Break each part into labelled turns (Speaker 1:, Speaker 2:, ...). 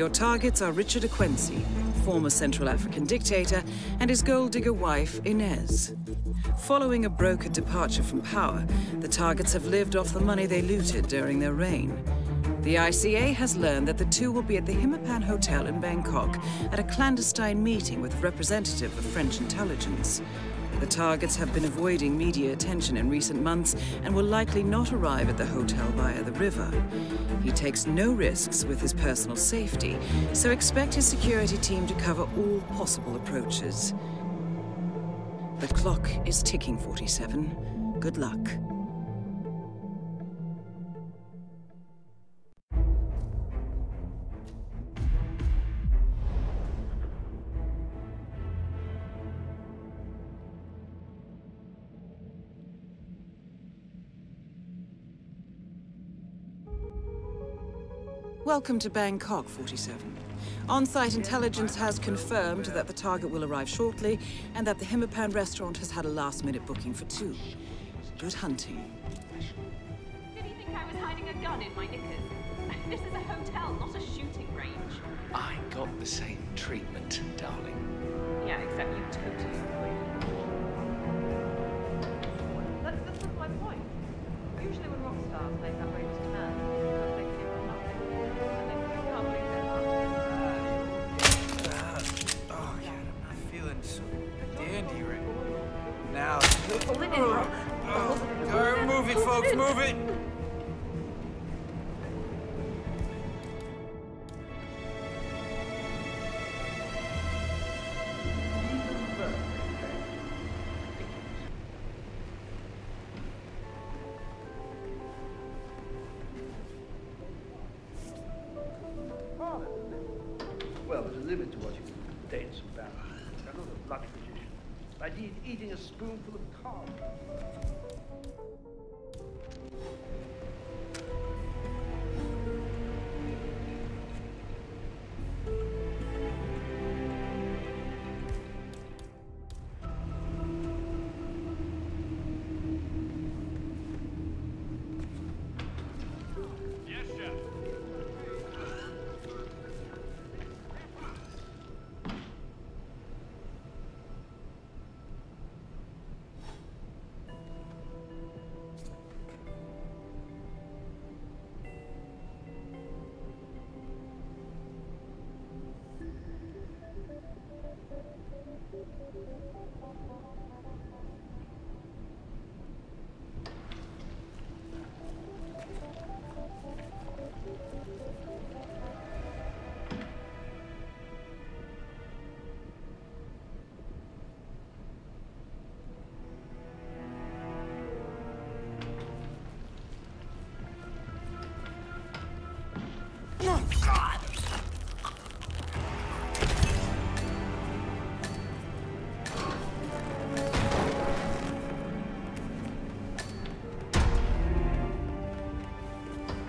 Speaker 1: Your targets are Richard Ekwensi, former Central African dictator, and his gold digger wife, Inez. Following a brokered departure from power, the targets have lived off the money they looted during their reign. The ICA has learned that the two will be at the Himmapan Hotel in Bangkok at a clandestine meeting with a representative of French intelligence. The targets have been avoiding media attention in recent months and will likely not arrive at the hotel via the river. He takes no risks with his personal safety, so expect his security team to cover all possible approaches. The clock is ticking, 47. Good luck. Welcome to Bangkok, 47. On-site intelligence has confirmed that the target will arrive shortly, and that the Himmapan restaurant has had a last-minute booking for two. Good hunting.
Speaker 2: Did he think I was hiding a gun in my knickers? This is a hotel, not a shooting range.
Speaker 3: I got the same treatment, darling.
Speaker 2: Yeah, except you totally
Speaker 4: folks, move it.
Speaker 5: Well, there's a limit to what you can dance about. I'm not a luck magician. I'd eating a spoonful of carb.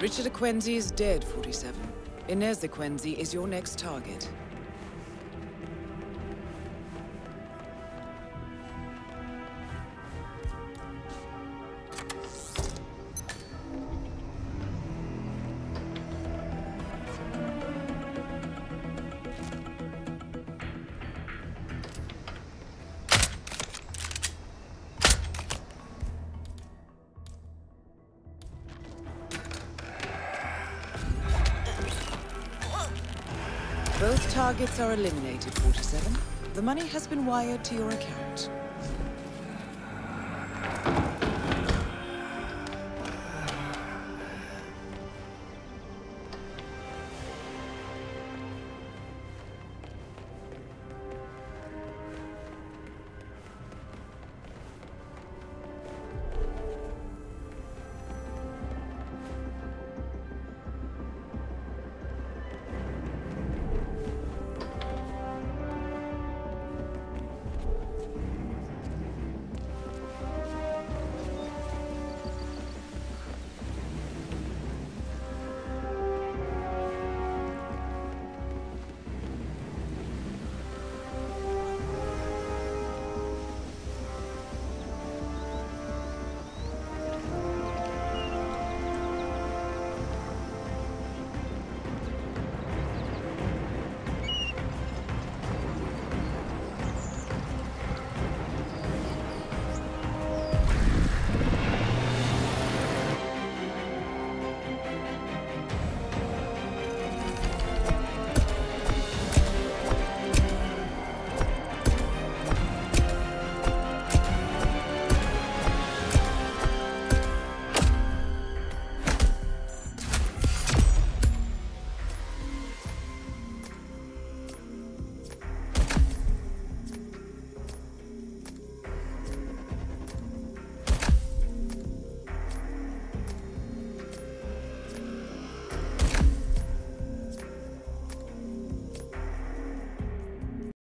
Speaker 1: Richard Ekwensi is dead, 47. Inez Ekwensi is your next target. Both targets are eliminated, 47. The money has been wired to your account.